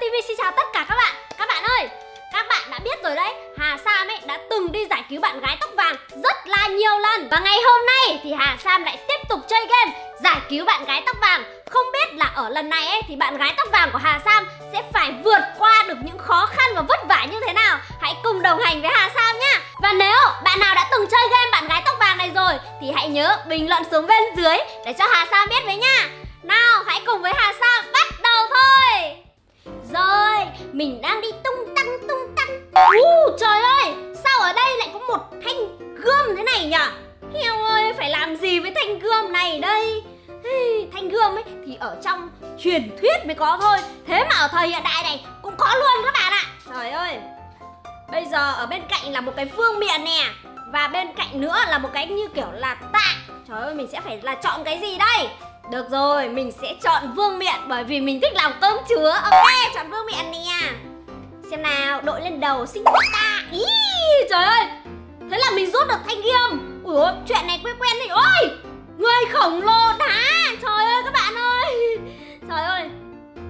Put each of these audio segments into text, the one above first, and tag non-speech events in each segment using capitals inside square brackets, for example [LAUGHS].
TV xin chào tất cả các bạn. Các bạn ơi, các bạn đã biết rồi đấy. Hà Sam ấy đã từng đi giải cứu bạn gái tóc vàng rất là nhiều lần. Và ngày hôm nay thì Hà Sam lại tiếp tục chơi game giải cứu bạn gái tóc vàng. Không biết là ở lần này ấy thì bạn gái tóc vàng của Hà Sam sẽ phải vượt qua được những khó khăn và vất vả như thế nào? Hãy cùng đồng hành với Hà Sam nhá. Và nếu bạn nào đã từng chơi game bạn gái tóc vàng này rồi Thì hãy nhớ bình luận xuống bên dưới để cho Hà Sam biết với nha Nào hãy cùng với Hà Sam bắt đầu thôi. Rồi mình đang đi tung tăng tung tăng. Uh, Trời ơi sao ở đây lại có một thanh gươm thế này nhỉ Heo ơi phải làm gì với thanh gươm này đây? Thanh gươm ấy thì ở trong truyền thuyết mới có thôi. Thế mà ở thời hiện đại này cũng có luôn các bạn ạ. Trời ơi Bây giờ ở bên cạnh là một cái vương miện nè Và bên cạnh nữa là một cái như kiểu là tạ. Trời ơi mình sẽ phải là chọn cái gì đây? Được rồi, mình sẽ chọn vương miện Bởi vì mình thích làm cơm chứa. Ok, chọn vương miện nè. Xem nào, đội lên đầu xinh quá ta. Ý, trời ơi. Thế là mình rút được thanh gươm Ủa, chuyện này quen quen đi. Ôi, Người khổng lồ đá Trời ơi, các bạn ơi. Trời ơi,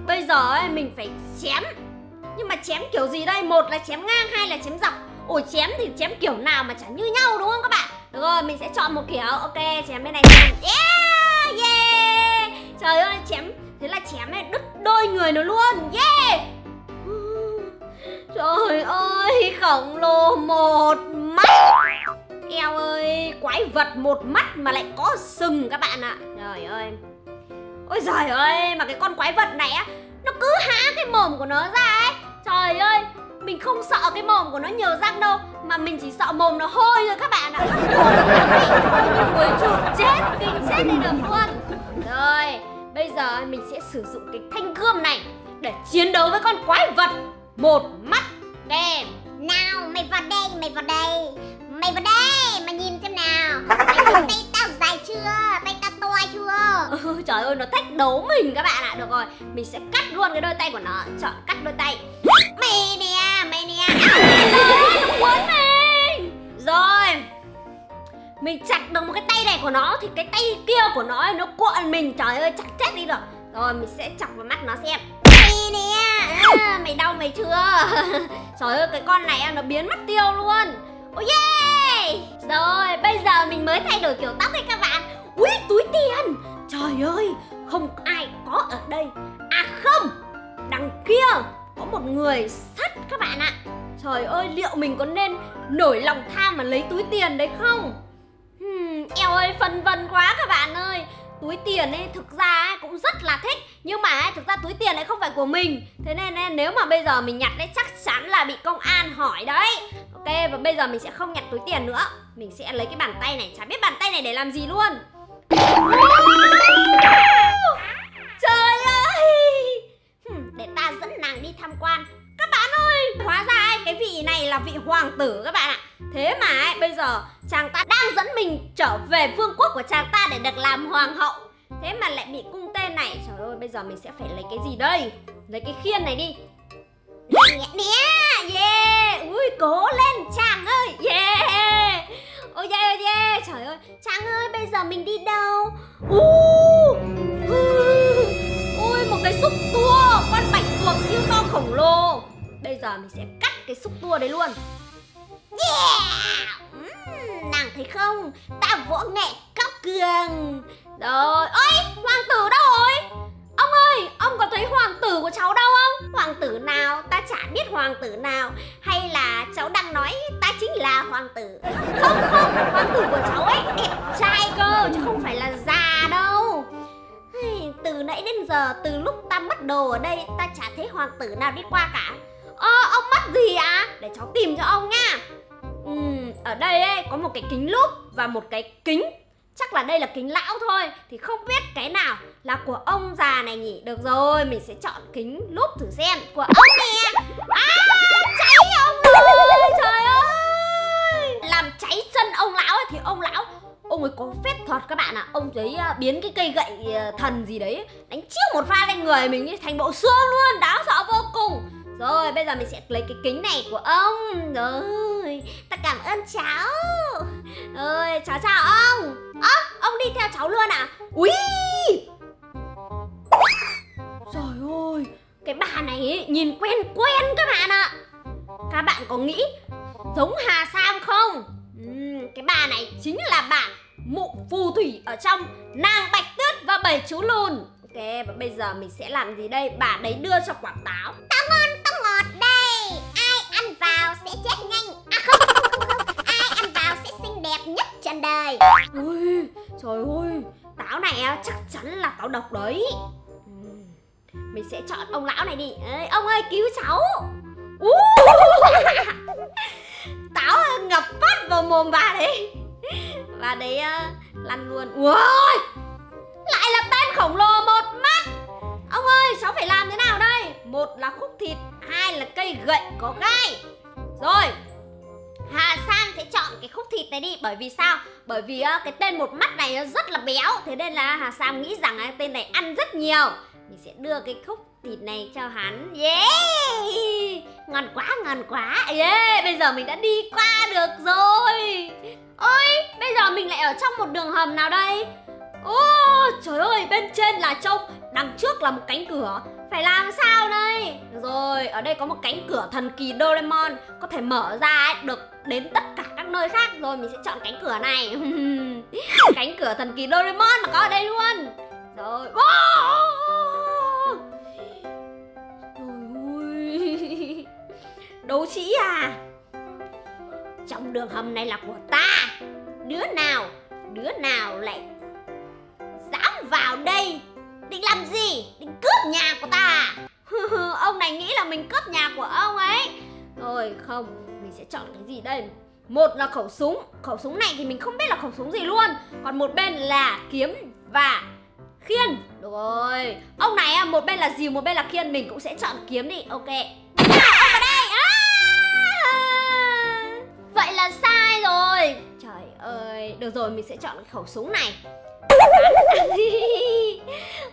Bây giờ ấy, mình phải chém. Nhưng mà chém kiểu gì đây? Một là chém ngang, hai là chém dọc. Ủa chém thì chém kiểu nào mà chẳng như nhau, đúng không các bạn? Được rồi, mình sẽ chọn một kiểu. Ok, chém bên này. Yeah! Trời ơi, chém. Thế là chém ấy đứt đôi người nó luôn. Yeah! Trời ơi, khổng lồ, một mắt. Eo ơi, quái vật một mắt mà lại có sừng các bạn ạ. Trời ơi. Ôi giời ơi, mà cái con quái vật này á, Nó cứ há cái mồm của nó ra ấy. Trời ơi, mình không sợ cái mồm của nó nhiều răng đâu, Mà mình chỉ sợ mồm nó hôi thôi các bạn ạ. Hôi như muối chuột chết Kinh chết đi được luôn. Rồi bây giờ mình sẽ sử dụng cái thanh gươm này Để chiến đấu với con quái vật. Một mắt đen. Nào mày vào đây mày vào đây. Mày vào đây mà nhìn xem nào. [LAUGHS] Mày thấy tay tao dài chưa? Tay tao to chưa? Ừ, Trời ơi nó thách đấu mình các bạn ạ. Được rồi mình sẽ cắt luôn cái đôi tay của nó. Chọn cắt đôi tay. Mày nè mày nè. Nó quấn mình. Rồi mình chặt được một cái tay này của nó Thì cái tay kia của nó ấy, nó cuộn mình. Trời ơi chặt chết đi rồi Rồi mình sẽ chọc vào mắt nó xem. Mày nè à, Mày đau mày chưa? [LAUGHS] Trời ơi cái con này nó biến mất tiêu luôn. Oh yeah Rồi bây giờ mình mới thay đổi kiểu tóc đấy các bạn. Ui túi tiền. Trời ơi không ai có ở đây. À không Đằng kia có một người sắt các bạn ạ. Trời ơi liệu mình có nên nổi lòng tham mà lấy túi tiền đấy không? Eo ơi phân vân quá các bạn ơi. Túi tiền ấy thực ra ấy, cũng rất là thích. Nhưng mà ấy, thực ra túi tiền lại không phải của mình. Thế nên ấy, nếu mà bây giờ mình nhặt đấy chắc chắn là bị công an hỏi đấy. Ok và bây giờ mình sẽ không nhặt túi tiền nữa. Mình sẽ lấy cái bàn tay này. Chả biết bàn tay này để làm gì luôn. Trời ơi! Để ta dẫn nàng đi tham quan. Các bạn ơi hóa ra ấy, cái vị này là vị hoàng tử các bạn ạ thế mà ấy, bây giờ chàng ta đang dẫn mình trở về vương quốc của chàng ta để được làm hoàng hậu. Thế mà lại bị cung tên này. Trời ơi bây giờ mình sẽ phải lấy cái gì đây? Lấy cái khiên này đi. Nè nè yeah. Ui cố lên chàng ơi yeah. Ôi oh yeah yeah. Trời ơi chàng ơi bây giờ mình đi đâu? Uh, ui một cái xúc tua. Con bạch tuộc siêu to khổng lồ. Bây giờ mình sẽ cắt cái xúc tua đấy luôn. Yeah! Nàng thấy không? Ta võ nghệ cao cường rồi ơi hoàng tử đâu rồi? Ông ơi, ông có thấy hoàng tử của cháu đâu không? Hoàng tử nào, Ta chả biết hoàng tử nào. Hay là cháu đang nói ta chính là hoàng tử? Không không, hoàng tử của cháu ấy đẹp trai cơ, chứ không phải là già đâu. Từ nãy đến giờ, từ lúc ta mất đồ ở đây, ta chả thấy hoàng tử nào đi qua cả. Ơ, ông mất gì ạ? À? để cháu tìm cho ông nha ừ, ở đây ấy có một cái kính lúp và một cái kính. Chắc là đây là kính lão thôi thì không biết cái nào là của ông già này nhỉ? Được rồi mình sẽ chọn kính lúp thử xem. Của ông nè. À cháy ông ơi trời ơi! Làm cháy chân ông lão ấy thì ông lão ông ấy có phép thuật các bạn ạ. À. ông ấy uh, biến cái cây gậy uh, thần gì đấy đánh chiêu một pha lên người mình như thành bộ xương luôn đáng sợ vô cùng. Rồi bây giờ mình sẽ lấy cái kính này của ông. Rồi. Ta cảm ơn cháu. Ơi cháu chào ông. Ơ à, ông đi theo cháu luôn à? Ui Trời ơi cái bà này ấy, nhìn quen quen các bạn ạ. Các bạn có nghĩ giống Hà Sam không? Uhm, cái bà này chính là bà mụ phù thủy ở trong nàng Bạch Tuyết và bảy chú lùn. Ok, và bây giờ mình sẽ làm gì đây? Bà đấy đưa cho quả táo Táo ngon, táo ngọt đây. Ai ăn vào sẽ chết trên đời Ôi, trời ơi, táo này chắc chắn là táo độc đấy. Ừ, mình sẽ chọn ông lão này đi. Ê, Ông ơi, cứu cháu. [LAUGHS] Táo ờ, ngập phát vào mồm bà đấy. Bà đấy uh, lăn luôn. Ui, Lại là tên khổng lồ một mắt. Ông ơi, cháu phải làm thế nào đây? Một là khúc thịt Hai là cây gậy có gai. Rồi Hà Sang sẽ chọn cái khúc thịt này đi. Bởi vì sao? Bởi vì uh, cái tên một mắt này nó rất là béo. Thế nên là Hà Sang nghĩ rằng cái tên này ăn rất nhiều. Mình sẽ đưa cái khúc thịt này cho hắn. Yeah Ngon quá, ngon quá. Yeah, bây giờ mình đã đi qua được rồi. Ôi, bây giờ mình lại ở trong một đường hầm nào đây? Ô, trời ơi, bên trên là trông Đằng trước là một cánh cửa. Phải làm sao đây? Được rồi, ở đây có một cánh cửa thần kỳ Doraemon. Có thể mở ra ấy, được đến tất cả các nơi khác. Rồi mình sẽ chọn cánh cửa này. [LAUGHS] Cánh cửa thần kỳ Doraemon mà có ở đây luôn. Rồi, wow! [LAUGHS] Đấu sĩ à? Trong đường hầm này là của ta. Đứa nào Đứa nào lại Dám vào đây? Định làm gì? Định cướp nhà của ta à? [LAUGHS] Ông này nghĩ là mình cướp nhà của ông ấy. Rồi không Mình sẽ chọn cái gì đây? Một là khẩu súng. Khẩu súng này thì mình không biết là khẩu súng gì luôn. Còn một bên là kiếm và khiên. Được rồi. Ông này một bên là dìu một bên là khiên. Mình cũng sẽ chọn kiếm đi. Ok. À, Ông vào đây. Được rồi mình sẽ chọn cái khẩu súng này. [LAUGHS]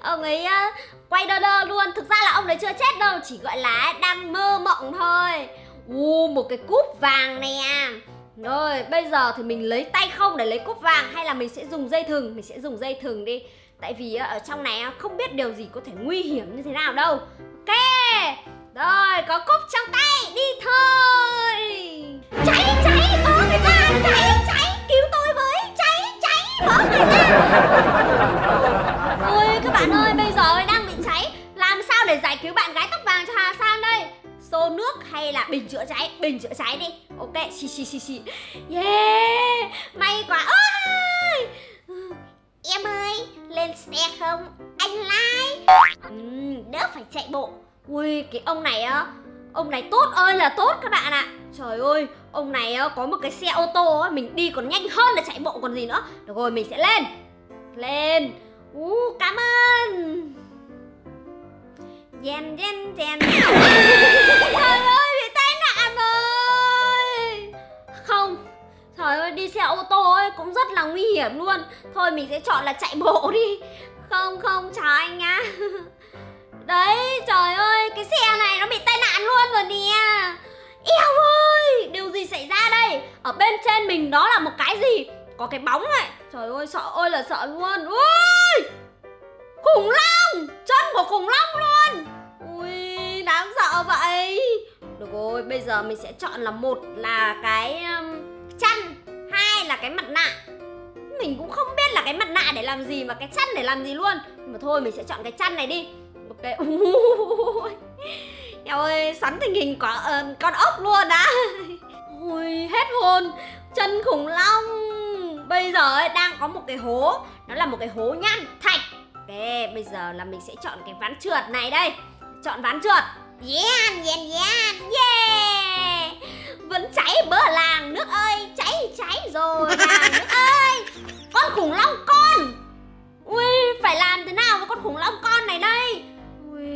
Ông ấy uh, quay đơ đơ luôn. Thực ra là ông đấy chưa chết đâu chỉ gọi là đang mơ mộng thôi. U một cái cúp vàng nè. Rồi bây giờ thì mình lấy tay không để lấy cúp vàng hay là mình sẽ dùng dây thừng? Mình sẽ dùng dây thừng đi. Tại vì uh, ở trong này uh, không biết điều gì có thể nguy hiểm như thế nào đâu. Ok. Rồi có cúp trong tay. Đi thôi. Cháy cháy có cái vàng, cháy cháy ôi các bạn ơi bây giờ đang bị cháy. Làm sao để giải cứu bạn gái tóc vàng cho hà san đây? Xô nước hay là bình chữa cháy? Bình chữa cháy đi. Ok xì xì xì xì. Yeah may quá. Ơi Em ơi, lên xe không? Anh lái uhm, đỡ phải chạy bộ. Ui cái ông này á ông này tốt ơi là tốt các bạn ạ. Trời ơi ông này có một cái xe ô tô á mình đi còn nhanh hơn là chạy bộ còn gì nữa. Được rồi mình sẽ lên. Lên. Ú, cảm ơn. Dèn dèn dèn Trời ơi, bị tai nạn rồi. Không Trời ơi, đi xe ô tô ấy cũng rất là nguy hiểm luôn. Thôi mình sẽ chọn là chạy bộ đi. Không, không, chào anh nhá. [LAUGHS] Đấy, trời ơi, cái xe này nó bị tai nạn luôn rồi nè. Eo ơi, điều gì xảy ra đây? Ở bên trên mình đó là một cái gì? Có cái bóng này. Trời ơi, sợ ơi là sợ luôn. Ui! Khủng long! Chân của khủng long luôn. Ui đáng sợ vậy. Được rồi bây giờ mình sẽ chọn là một là cái um, chăn Hai là cái mặt nạ. Mình cũng không biết là cái mặt nạ để làm gì Mà cái chăn để làm gì luôn. Nhưng mà thôi mình sẽ chọn cái chăn này đi. Ok Ui. Eo ơi sắn tình hình quả uh, con ốc luôn đã Ui hết hồn. Chân khủng long. Bây giờ ấy, đang có một cái hố. Nó là một cái hố nhăn thạch. Ok, bây giờ là mình sẽ chọn cái ván trượt này đây. Chọn ván trượt. Yeah, yeah, yeah Yeah. Vẫn cháy bữa làng. Nước ơi, cháy cháy rồi làng. Nước ơi. Con khủng long con. Ui, phải làm thế nào với con khủng long con này đây?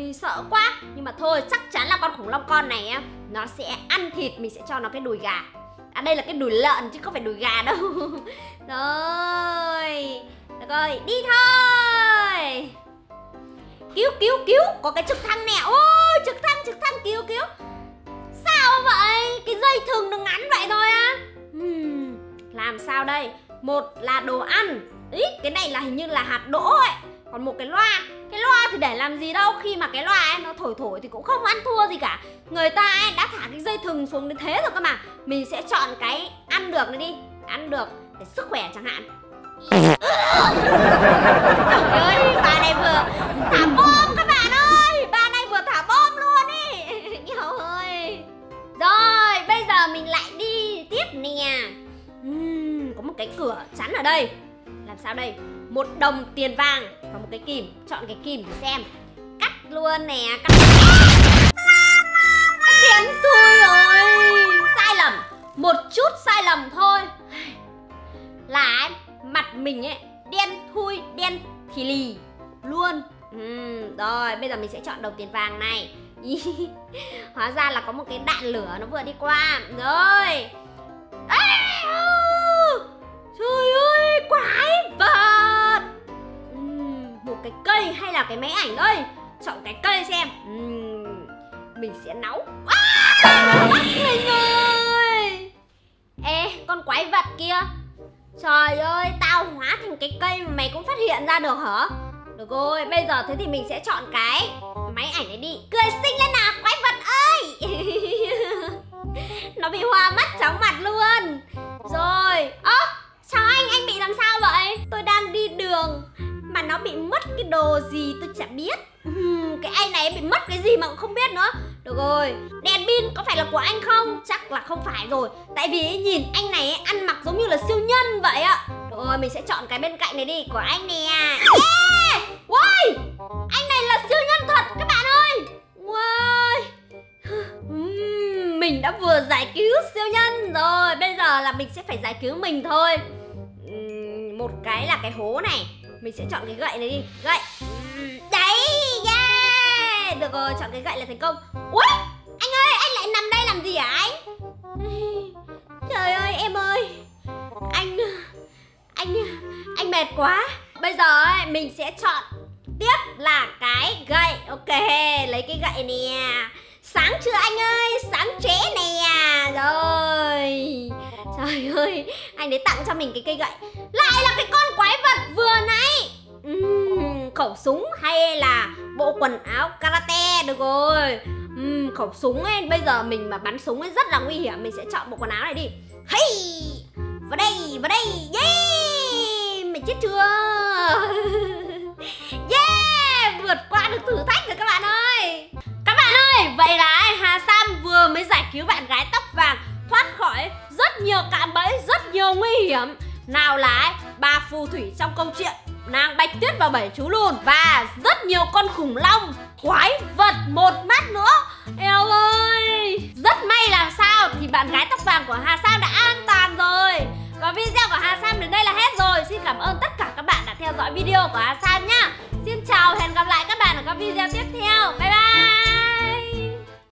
Ui, sợ quá. Nhưng mà thôi, chắc chắn là con khủng long con này á Nó sẽ ăn thịt, mình sẽ cho nó cái đùi gà. À đây là cái đùi lợn chứ không phải đùi gà đâu. [LAUGHS] Rồi Được rồi, đi thôi. Cứu, cứu, cứu Có cái trực thăng nè. Ôi, trực thăng, trực thăng, cứu, cứu. Sao vậy? Cái dây thừng nó ngắn vậy thôi á. Hmm, Làm sao đây? Một là đồ ăn. Ý, cái này là hình như là hạt đỗ ấy. Còn một cái loa. Cái loa để làm gì đâu Khi mà cái loa ấy nó thổi thổi thì cũng không ăn thua gì cả. Người ta ấy đã thả cái dây thừng xuống đến thế rồi cơ mà. Mình sẽ chọn cái ăn được này đi. Ăn được để sức khỏe chẳng hạn. Trời ơi, bà này vừa thả bom các bạn ơi. Bà này vừa thả bom luôn ý. [LAUGHS] Nhiều ơi. Rồi, bây giờ mình lại đi tiếp nè. Uhm, Có một cái cửa chắn ở đây. Làm sao đây? Một đồng tiền vàng và một cái kìm Chọn cái kìm để xem. Cắt luôn nè Cắt. Kém thôi rồi Sai lầm. Một chút sai lầm thôi. Là mặt mình ấy Đen thui, đen thì lì. Luôn. Ừ, Rồi, bây giờ mình sẽ chọn đồng tiền vàng này. [LAUGHS] Hóa ra là có một cái đạn lửa nó vừa đi qua. Rồi. À, Trời ơi, quái vật cái cây hay là cái máy ảnh đây? Chọn cái cây xem. Uhm, Mình sẽ nấu. À, Mình ơi! Ê, con quái vật kia. Trời ơi, tao hóa thành cái cây mà mày cũng phát hiện ra được hả? Được rồi, bây giờ thế thì mình sẽ chọn cái máy ảnh này đi. Cười xinh lên nào, quái vật ơi! [LAUGHS] Nó bị hoa mắt chóng mặt luôn. Rồi, ơ, chào anh, anh bị làm sao vậy? Tôi đang đi đường. Mà nó bị mất cái đồ gì tôi chả biết. Cái anh này bị mất cái gì mà cũng không biết nữa. Được rồi, đèn pin có phải là của anh không? Chắc là không phải rồi. Tại vì nhìn anh này ăn mặc giống như là siêu nhân vậy ạ. Được rồi, mình sẽ chọn cái bên cạnh này đi Của anh nè. Yeah! Wow Anh này là siêu nhân thật các bạn ơi. Wow Mình đã vừa giải cứu siêu nhân rồi. Bây giờ là mình sẽ phải giải cứu mình thôi. Một cái là cái hố này. Mình sẽ chọn cái gậy này đi. Gậy. Đấy Yeah. Được rồi chọn cái gậy là thành công. Ui Anh ơi anh lại nằm đây làm gì hả anh? [LAUGHS] Trời ơi em ơi. Anh Anh Anh mệt quá. Bây giờ ấy, mình sẽ chọn tiếp là cái gậy. Ok lấy cái gậy nè. Sáng chưa anh ơi? Sáng chế nè. Rồi Trời ơi Anh ấy tặng cho mình cái cây gậy. Lại là cái con quái vật vừa nãy. Uhm, Khẩu súng hay là bộ quần áo karate Được rồi. Uhm, Khẩu súng ấy Bây giờ mình mà bắn súng ấy rất là nguy hiểm. Mình sẽ chọn bộ quần áo này đi. Hey! Vào đây Vào đây. Yeah! Mình chết chưa? [LAUGHS] Yeah! Vượt qua được thử thách rồi các bạn ơi. Các bạn ơi Vậy là Hà Sam vừa mới giải cứu bạn gái tóc vàng. Thoát khỏi rất nhiều cạm bẫy Rất nhiều nguy hiểm. Nào là ba phù thủy trong câu chuyện Nàng Bạch Tuyết và bảy chú lùn Và rất nhiều con khủng long Quái vật một mắt nữa. Eo ơi! Rất may làm sao? Thì bạn gái tóc vàng của Hà Sam đã an toàn rồi. Và video của Hà Sam đến đây là hết rồi. Xin cảm ơn tất cả các bạn đã theo dõi video của Hà Sam nhá. Xin chào, hẹn gặp lại các bạn ở các video tiếp theo. Bye Bye!